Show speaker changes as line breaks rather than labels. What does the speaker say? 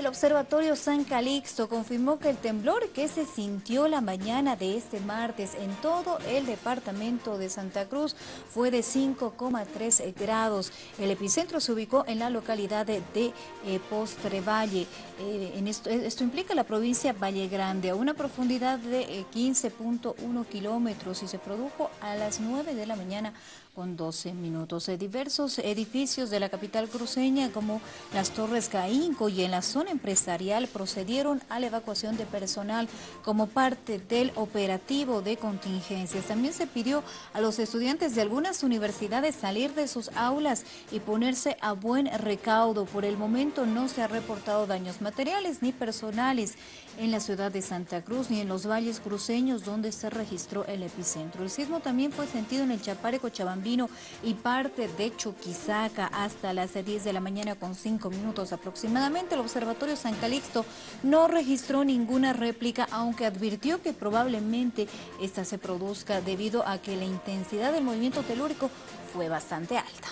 El Observatorio San Calixto confirmó que el temblor que se sintió la mañana de este martes en todo el departamento de Santa Cruz fue de 5,3 grados. El epicentro se ubicó en la localidad de, eh, Postre Valle. Eh, en esto, implica la provincia Valle Grande a una profundidad de 15.1 eh, kilómetros y se produjo a las 9 de la mañana con 12 minutos. diversos edificios de la capital cruceña como las Torres Caínco y en la zona empresarial procedieron a la evacuación de personal como parte del operativo de contingencias. También se pidió a los estudiantes de algunas universidades salir de sus aulas y ponerse a buen recaudo. Por el momento no se ha reportado daños materiales ni personales en la ciudad de Santa Cruz ni en los valles cruceños donde se registró el epicentro. El sismo también fue sentido en el Chapare Cochabambino y parte de Chuquisaca hasta las 10 de la mañana con 5 minutos aproximadamente. El San Calixto no registró ninguna réplica, aunque advirtió que probablemente esta se produzca debido a que la intensidad del movimiento telúrico fue bastante alta.